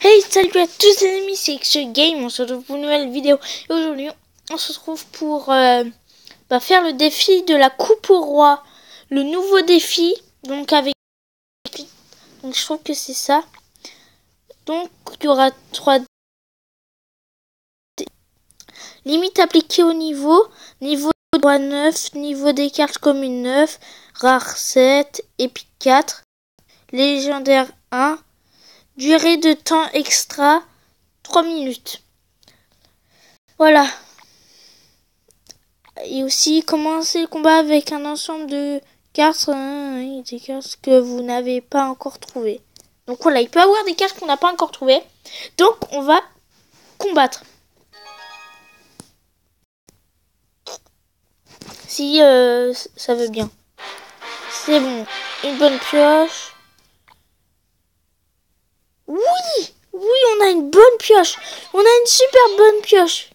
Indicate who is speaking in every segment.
Speaker 1: Hey salut à tous les amis, c'est X Game, on se retrouve pour une nouvelle vidéo. Et aujourd'hui on se retrouve pour euh, bah, faire le défi de la coupe au roi, le nouveau défi, donc avec donc je trouve que c'est ça. Donc il y aura trois limites appliquées au niveau, niveau roi 9, niveau des cartes communes 9, rare 7, épique 4, légendaire 1, Durée de temps extra 3 minutes. Voilà. Et aussi commencer le combat avec un ensemble de cartes, hein, des cartes que vous n'avez pas encore trouvées. Donc voilà, il peut y avoir des cartes qu'on n'a pas encore trouvées. Donc on va combattre. Si euh, ça veut bien. C'est bon. Une bonne pioche. Oui Oui, on a une bonne pioche On a une super bonne pioche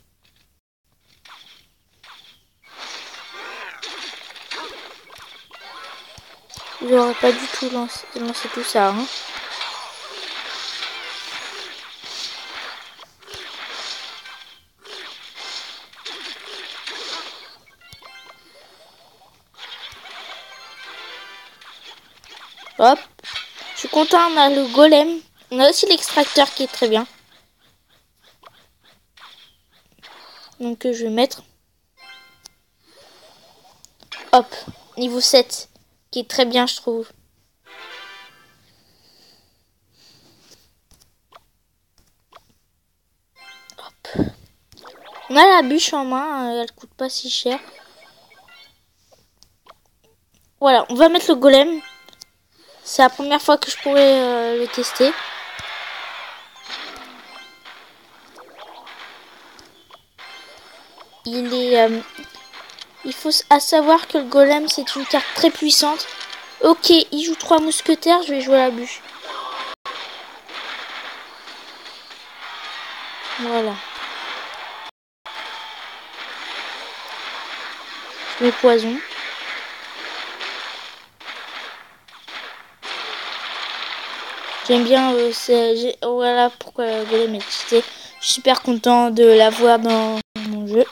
Speaker 1: J'aurais pas du tout lancé, tout ça. Hein. Hop. Je suis content, on a le golem. On a aussi l'extracteur qui est très bien. Donc euh, je vais mettre. Hop, niveau 7, qui est très bien je trouve. Hop. On a la bûche en main, euh, elle coûte pas si cher. Voilà, on va mettre le golem. C'est la première fois que je pourrais euh, le tester. Il est... Euh, il faut à savoir que le golem, c'est une carte très puissante. Ok, il joue trois mousquetaires, je vais jouer la bûche. Voilà. Je poison. J'aime bien, euh, voilà pourquoi le golem est Je suis super content de l'avoir dans mon jeu.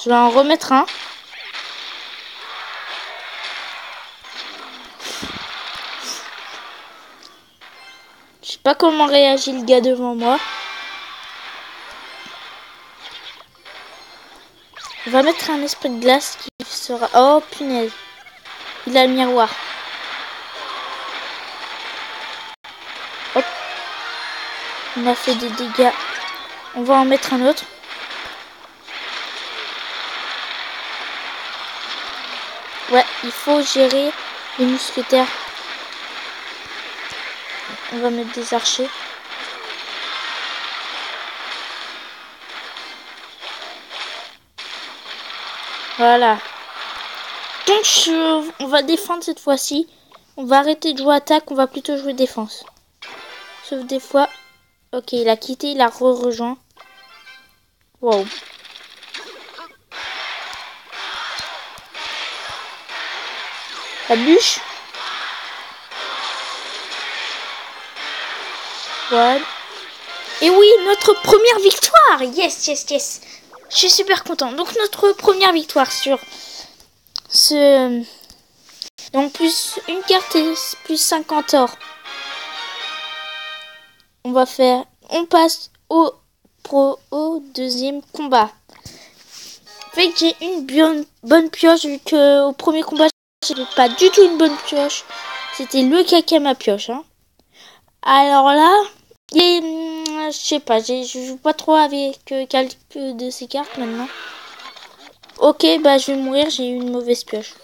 Speaker 1: Je vais en remettre un. Je sais pas comment réagit le gars devant moi. On va mettre un esprit de glace qui sera... Oh punaise. Il a le miroir. Hop. On a fait des dégâts. On va en mettre un autre. Ouais, il faut gérer les mousquetaires. On va mettre des archers. Voilà. Donc, on va défendre cette fois-ci. On va arrêter de jouer attaque, on va plutôt jouer défense. Sauf des fois... Ok, il a quitté, il a re-rejoint. Wow. La bûche. Et oui, notre première victoire Yes, yes, yes Je suis super content. Donc notre première victoire sur ce... Donc plus une carte et plus 50 or. On va faire... On passe au, pro, au deuxième combat. Fait que j'ai une bonne pioche vu que au premier combat c'était pas du tout une bonne pioche. C'était le caca ma pioche. Hein. Alors là, et, hum, je sais pas, je joue pas trop avec euh, quelques de ces cartes maintenant. Ok, bah je vais mourir, j'ai eu une mauvaise pioche.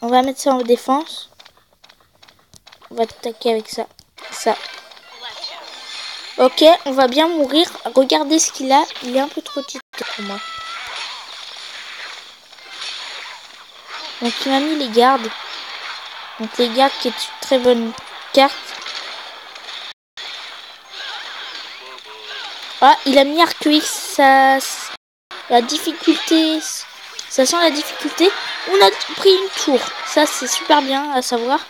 Speaker 1: On va mettre ça en défense. On va attaquer avec ça. Ça. Ok, on va bien mourir. Regardez ce qu'il a. Il est un peu trop petit pour moi. Donc il m'a mis les gardes. Donc les gardes qui est une très bonne carte. Ah, il a mis Arcuix. Ça, la difficulté, ça sent la difficulté. On a pris une tour. Ça, c'est super bien à savoir.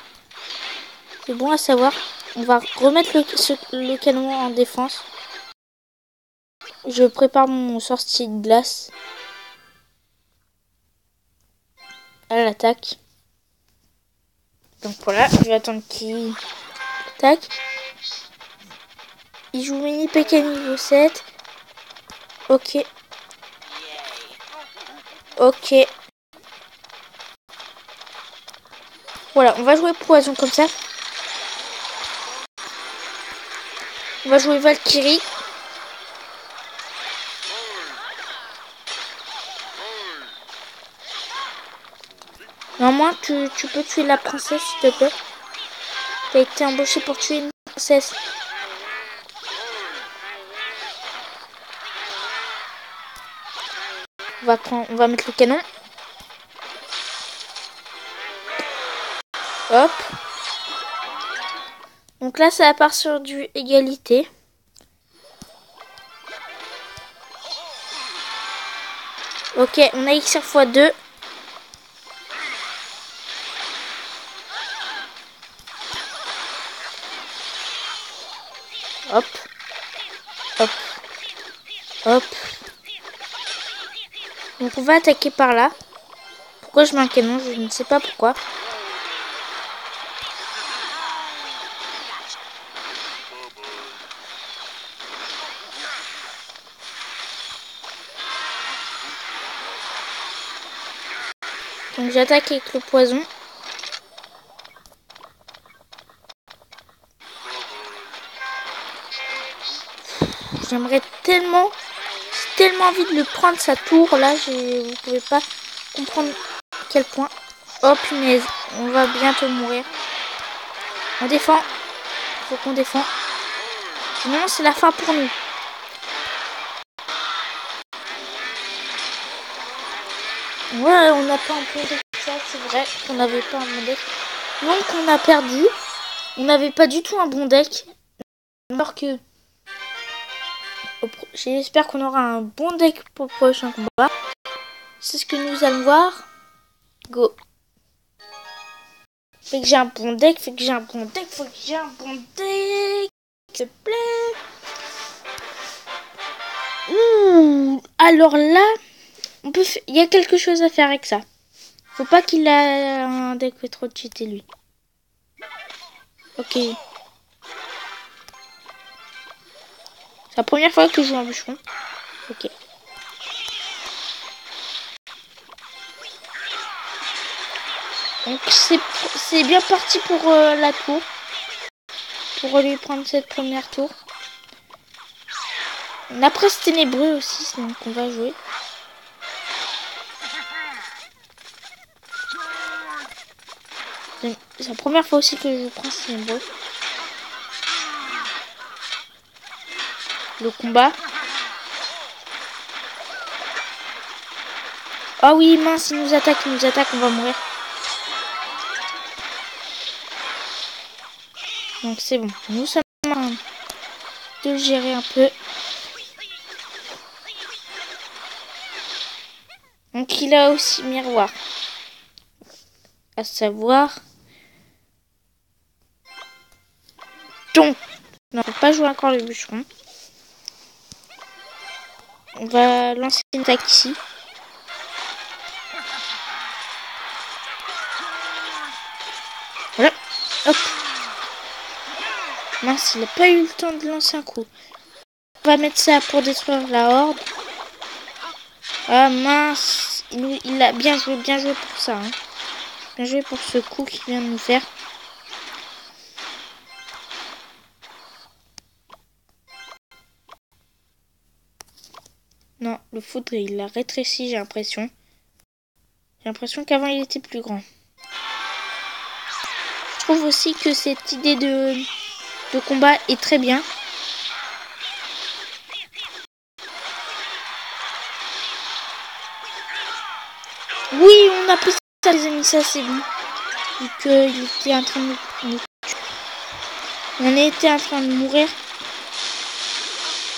Speaker 1: C'est bon à savoir. On va remettre le, canon en défense. Je prépare mon sortie de glace. À l'attaque. Donc voilà, je vais attendre qu'il... Tac. Il joue mini PK niveau 7. Ok. Ok. Voilà, on va jouer poison comme ça. On va jouer Valkyrie. Normalement, tu, tu peux tuer la princesse, s'il te plaît. T'as été embauché pour tuer une princesse. On va, prendre, on va mettre le canon. Hop. Donc là, ça part sur du égalité. Ok, on a x fois 2. Hop. Hop. Hop. On va attaquer par là. Pourquoi je mets canon Je ne sais pas pourquoi. Donc j'attaque avec le poison. J'aimerais tellement, tellement envie de le prendre sa tour. Là, vous pouvez pas comprendre quel point. Oh punaise, on va bientôt mourir. On défend. Faut qu'on défend. Sinon, c'est la fin pour nous. Ouais, on n'a pas un peu de ça, c'est vrai qu'on n'avait pas un bon deck. Donc on a perdu. On n'avait pas du tout un bon deck. Alors que J'espère qu'on aura un bon deck pour le prochain combat. C'est ce que nous allons voir. Go. Fait que j'ai un bon deck, fait que j'ai un bon deck, faut que j'ai un bon deck. S'il te plaît. Ouh. Alors là, on peut il y a quelque chose à faire avec ça. Faut pas qu'il ait un deck trop cheaté lui. Ok. La première fois que je joue un bûcheron. Ok. Donc c'est bien parti pour euh, la tour. Pour lui prendre cette première tour. On a presque ténébreux aussi, donc on va jouer. C'est la première fois aussi que je prends ténébreux. Le combat. Oh oui, mince, il nous attaque, il nous attaque, on va mourir. Donc c'est bon, nous sommes en train de gérer un peu. Donc il a aussi miroir. À savoir... Donc, on ne peut pas jouer encore le bûcheron. On va lancer une ici. Voilà. Hop. Mince, il n'a pas eu le temps de lancer un coup. On va mettre ça pour détruire la horde. Ah mince. Il, a bien joué, bien joué pour ça. Hein. Bien joué pour ce coup qu'il vient de nous faire. Le foudre, il l'a rétréci, j'ai l'impression. J'ai l'impression qu'avant, il était plus grand. Je trouve aussi que cette idée de, combat est très bien. Oui, on a pris ça, les amis, ça c'est bon. Vu qu'il était en train de. On était en train de mourir.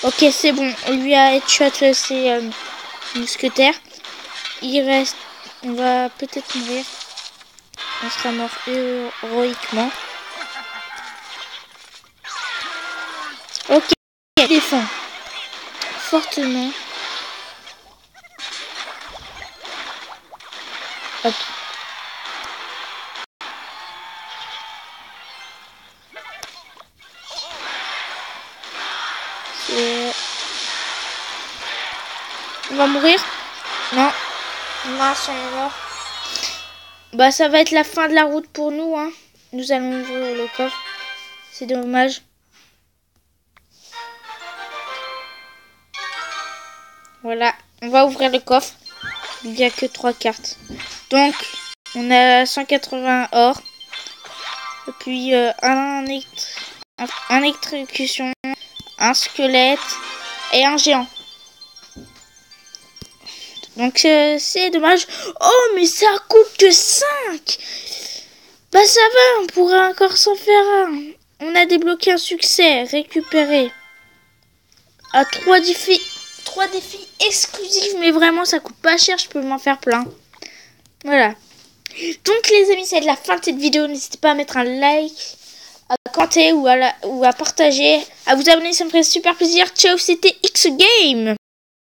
Speaker 1: Ok, c'est bon. On lui a headshot ses euh, mousquetaires. Il reste... On va peut-être mourir. On sera mort héroïquement. Ok, défend. Fortement. Hop. On va mourir Non. Non, on est mort. Bah ça va être la fin de la route pour nous. Hein. Nous allons ouvrir le coffre. C'est dommage. Voilà, on va ouvrir le coffre. Il n'y a que trois cartes. Donc, on a 180 or. Et puis euh, un, un électrocution, un squelette et un géant. Donc euh, c'est dommage. Oh mais ça coûte que 5 Bah ça va, on pourrait encore s'en faire un. On a débloqué un succès, récupéré. À 3 défis, 3 défis exclusifs, mais vraiment ça coûte pas cher, je peux m'en faire plein. Voilà. Donc les amis, c'est la fin de cette vidéo. N'hésitez pas à mettre un like, commenter ou à, ou à partager, à vous abonner, ça me ferait super plaisir. Ciao, c'était X Game